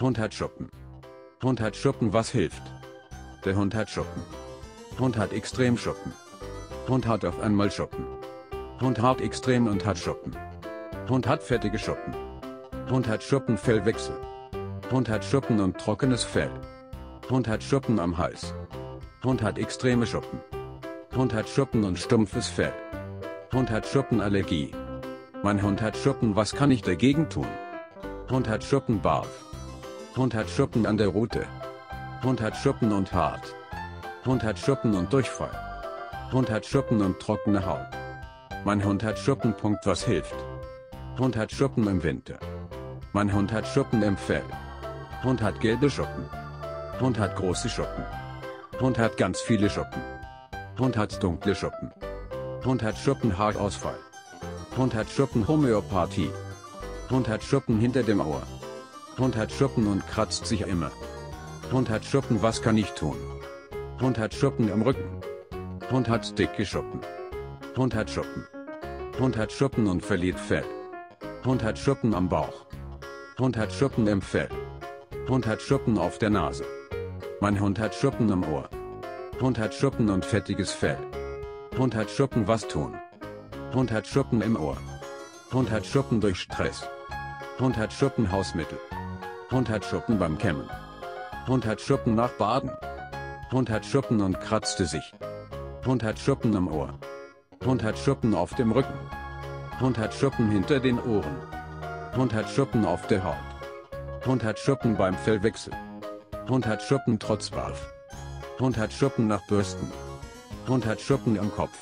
Hund hat Schuppen. Hund hat Schuppen, was hilft? Der Hund hat Schuppen. Hund hat extrem Schuppen. Hund hat auf einmal Schuppen. Hund hat extrem und hat Schuppen. Hund hat fettige Schuppen. Hund hat Schuppenfellwechsel. Hund hat Schuppen und trockenes Fell. Hund hat Schuppen am Hals. Hund hat extreme Schuppen. Hund hat Schuppen und stumpfes Fell. Hund hat Schuppenallergie. Mein Hund hat Schuppen, was kann ich dagegen tun? Hund hat Schuppenbart. Hund hat Schuppen an der Rute. Hund hat Schuppen und hart. Hund hat Schuppen und Durchfall. Hund hat Schuppen und trockene Haut. Mein Hund hat Schuppen. Punkt, was hilft. Hund hat Schuppen im Winter. Mein Hund hat Schuppen im Fell. Hund hat gelbe Schuppen. Hund hat große Schuppen. Hund hat ganz viele Schuppen. Hund hat dunkle Schuppen. Hund hat Schuppenhaarausfall. Hund hat Schuppen Homöopathie. Hund hat Schuppen hinter dem Ohr. Hund hat Schuppen und kratzt sich immer. Hund hat Schuppen, was kann ich tun? Hund hat Schuppen im Rücken. Hund hat dicke Schuppen. Hund hat Schuppen. Hund hat Schuppen und verliert Fell. Hund hat Schuppen am Bauch. Hund hat Schuppen im Fell. Hund hat Schuppen auf der Nase. Mein Hund hat Schuppen im Ohr. Hund hat Schuppen und fettiges Fell. Hund hat Schuppen was tun. Hund hat Schuppen im Ohr. Hund hat Schuppen durch Stress. Hund hat Schuppen Hausmittel. Hund hat Schuppen beim Kämmen. Hund hat Schuppen nach Baden. Hund hat Schuppen und kratzte sich. Hund hat Schuppen am Ohr. Hund hat Schuppen auf dem Rücken. Hund hat Schuppen hinter den Ohren. Hund hat Schuppen auf der Haut. Hund hat Schuppen beim Fellwechsel. Hund hat Schuppen trotz Barf. Hund hat Schuppen nach Bürsten. Hund hat Schuppen am Kopf.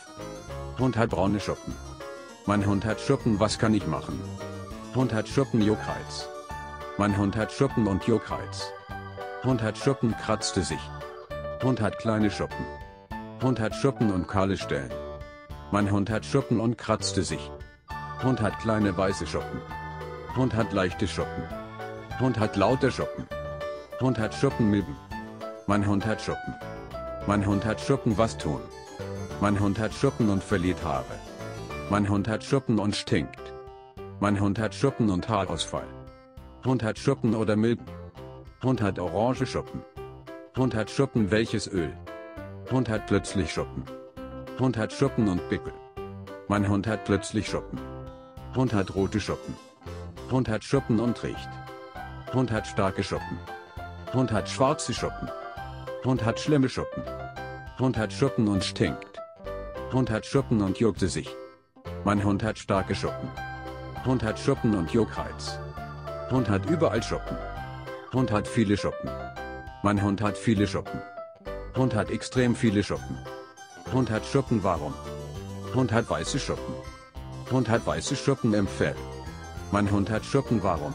Hund hat braune Schuppen. Mein Hund hat Schuppen, was kann ich machen? Hund hat Schuppen Juckreiz. Mein Hund hat Schuppen und Juckreiz. Hund hat Schuppen kratzte sich. Hund hat kleine Schuppen. Hund hat Schuppen und kahle Stellen. Mein Hund hat Schuppen und kratzte sich. Hund hat kleine weiße Schuppen. Hund hat leichte Schuppen. Hund hat laute Schuppen. Hund hat Schuppenmilben. Mein Hund hat Schuppen. Mein Hund hat Schuppen was tun. Mein Hund hat Schuppen und verliert Haare. Mein Hund hat Schuppen und stinkt. Mein Hund hat Schuppen und Haarausfall. Hund hat Schuppen oder Milben. Hund hat orange Schuppen. Hund hat Schuppen welches Öl. Hund hat plötzlich Schuppen. Hund hat Schuppen und Pickel. Mein Hund hat plötzlich Schuppen. Hund hat rote Schuppen. Hund hat Schuppen und riecht. Hund hat starke Schuppen. Hund hat schwarze Schuppen. Hund hat schlimme Schuppen. Hund hat Schuppen und stinkt. Hund hat Schuppen und juckte sich. Mein Hund hat starke Schuppen. Hund hat Schuppen und Juckreiz. Hund hat überall Schuppen. Hund hat viele Schuppen. Mein Hund hat viele Schuppen. Hund hat extrem viele Schuppen. Hund hat Schuppen warum? Hund hat weiße Schuppen. Hund hat weiße Schuppen im Fell. Mein Hund hat Schuppen warum?